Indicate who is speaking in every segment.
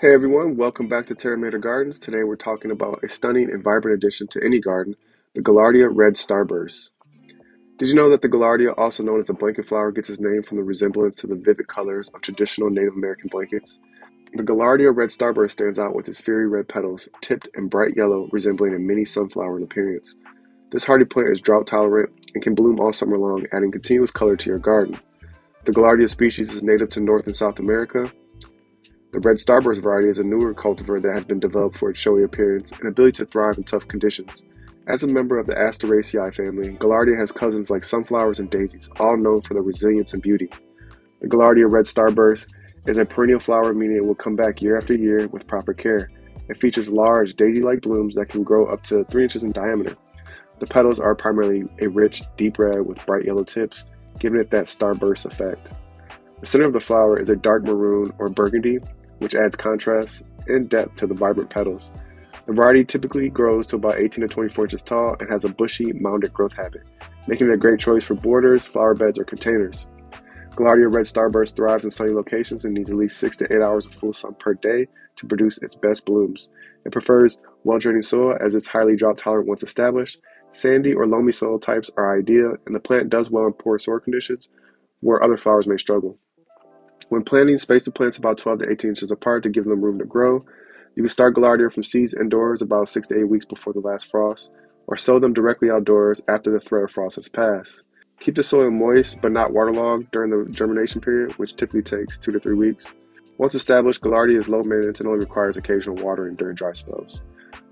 Speaker 1: Hey everyone, welcome back to Terra Mater Gardens. Today we're talking about a stunning and vibrant addition to any garden, the Gaillardia Red Starburst. Did you know that the Gaillardia, also known as a blanket flower, gets its name from the resemblance to the vivid colors of traditional Native American blankets? The Gaillardia Red Starburst stands out with its fiery red petals, tipped and bright yellow, resembling a mini sunflower in appearance. This hardy plant is drought tolerant and can bloom all summer long, adding continuous color to your garden. The Gaillardia species is native to North and South America, the red starburst variety is a newer cultivar that has been developed for its showy appearance and ability to thrive in tough conditions. As a member of the Asteraceae family, Gaillardia has cousins like sunflowers and daisies, all known for their resilience and beauty. The Gaillardia red starburst is a perennial flower, meaning it will come back year after year with proper care. It features large, daisy-like blooms that can grow up to 3 inches in diameter. The petals are primarily a rich, deep red with bright yellow tips, giving it that starburst effect. The center of the flower is a dark maroon or burgundy which adds contrast and depth to the vibrant petals. The variety typically grows to about 18 to 24 inches tall and has a bushy, mounded growth habit, making it a great choice for borders, flower beds, or containers. Gaillardia Red Starburst thrives in sunny locations and needs at least 6 to 8 hours of full sun per day to produce its best blooms. It prefers well draining soil as it's highly drought tolerant once established. Sandy or loamy soil types are ideal, and the plant does well in poor soil conditions where other flowers may struggle. When planting, space the plants about 12 to 18 inches apart to give them room to grow. You can start Gaillardia from seeds indoors about 6 to 8 weeks before the last frost, or sow them directly outdoors after the threat of frost has passed. Keep the soil moist but not waterlogged during the germination period, which typically takes 2 to 3 weeks. Once established, Gaillardia is low maintenance and only requires occasional watering during dry spells.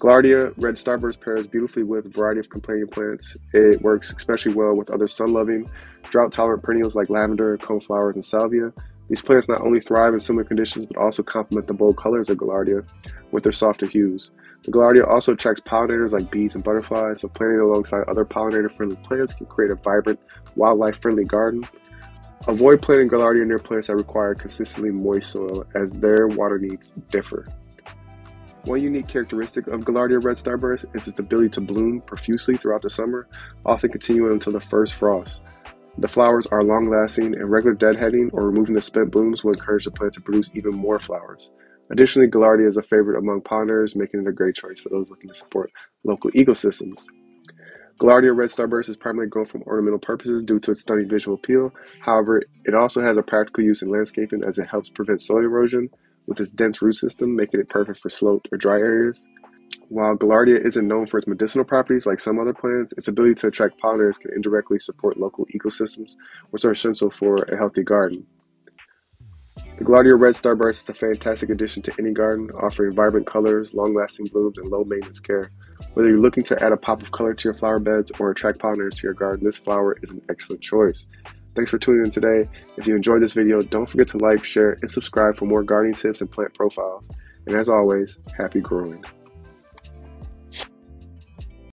Speaker 1: Gaillardia Red Starburst pairs beautifully with a variety of companion plants. It works especially well with other sun-loving, drought-tolerant perennials like lavender, coneflowers, and salvia, these plants not only thrive in similar conditions but also complement the bold colors of Gaillardia with their softer hues. The Gaillardia also attracts pollinators like bees and butterflies, so planting alongside other pollinator friendly plants can create a vibrant, wildlife friendly garden. Avoid planting Gaillardia near plants that require consistently moist soil as their water needs differ. One unique characteristic of Gaillardia Red Starburst is its ability to bloom profusely throughout the summer, often continuing until the first frost. The flowers are long-lasting, and regular deadheading or removing the spent blooms will encourage the plant to produce even more flowers. Additionally, Gaillardia is a favorite among pollinators, making it a great choice for those looking to support local ecosystems. Gaillardia Red Starburst is primarily grown for ornamental purposes due to its stunning visual appeal. However, it also has a practical use in landscaping as it helps prevent soil erosion with its dense root system, making it perfect for sloped or dry areas. While Gaillardia isn't known for its medicinal properties like some other plants, its ability to attract pollinators can indirectly support local ecosystems, which are essential for a healthy garden. The Gaillardia Red Starburst is a fantastic addition to any garden, offering vibrant colors, long-lasting blooms, and low-maintenance care. Whether you're looking to add a pop of color to your flower beds or attract pollinators to your garden, this flower is an excellent choice. Thanks for tuning in today. If you enjoyed this video, don't forget to like, share, and subscribe for more gardening tips and plant profiles. And as always, happy growing.